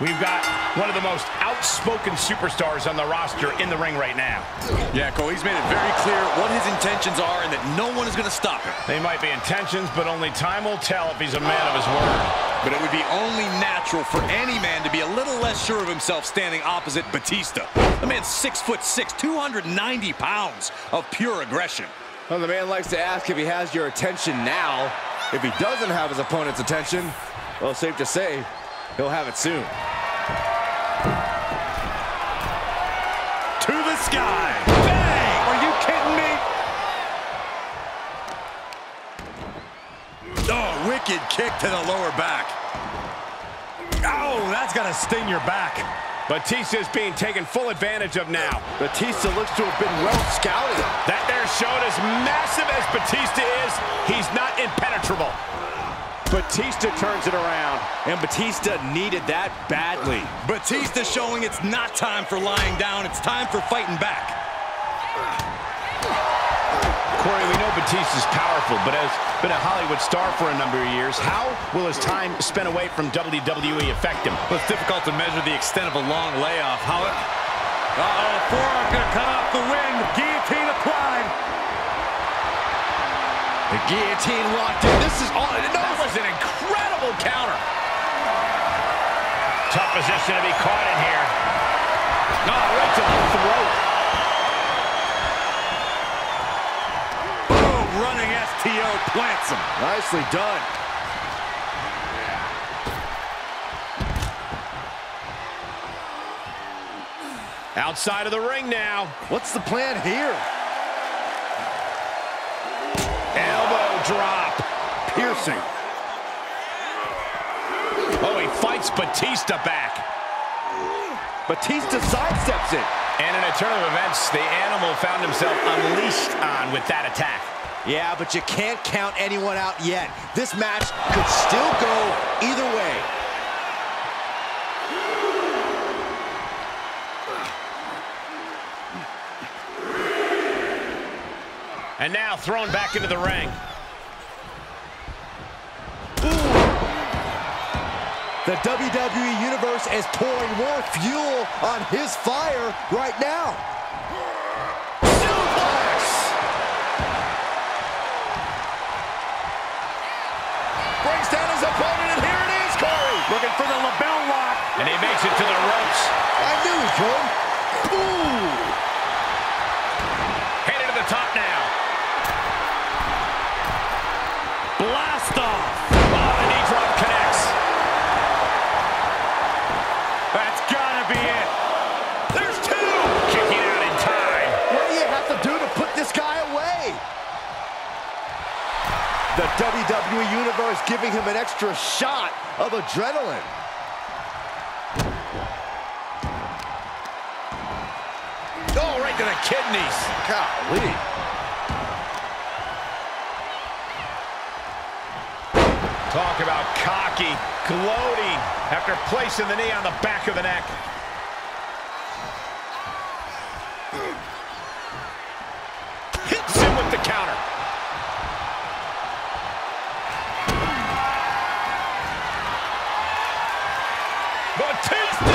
We've got one of the most outspoken superstars on the roster in the ring right now. Yeah, Cole, he's made it very clear what his intentions are and that no one is going to stop him. They might be intentions, but only time will tell if he's a man of his word. But it would be only natural for any man to be a little less sure of himself standing opposite Batista. The man's six foot six, 290 pounds of pure aggression. Well, the man likes to ask if he has your attention now. If he doesn't have his opponent's attention, well, safe to say, he'll have it soon. To the sky. Bang! Are you kidding me? Oh, wicked kick to the lower back. Oh, that's got to sting your back. Batista is being taken full advantage of now. Batista looks to have been well scouted. That there showed as massive as Batista is, he's not impenetrable. Batista turns it around, and Batista needed that badly. Batista showing it's not time for lying down, it's time for fighting back. Corey, we know Batista's powerful, but has been a Hollywood star for a number of years. How will his time spent away from WWE affect him? Well, it's difficult to measure the extent of a long layoff. How it... Uh-oh, forearm gonna cut off the wind. Guillotine applied. The guillotine locked in. This is all. No, That was an incredible counter. Tough position to be caught in here. no, right to the throat. Boom, running STO plants him. Nicely done. Outside of the ring now. What's the plan here? Elbow drop. Piercing. Oh, he fights Batista back. Batista sidesteps it. And in a turn of events, the animal found himself unleashed on with that attack. Yeah, but you can't count anyone out yet. This match could still go either way. And now thrown back into the ring. The WWE Universe is pouring more fuel on his fire right now. Suplex! Brings down his opponent, and here it is, Corey. Looking for the LeBell lock. And he makes it to the ropes. I knew he could. Ooh! WWE Universe giving him an extra shot of adrenaline. Oh, right to the kidneys. Golly. Talk about cocky, gloating after placing the knee on the back of the neck. Hits him with the counter. takes the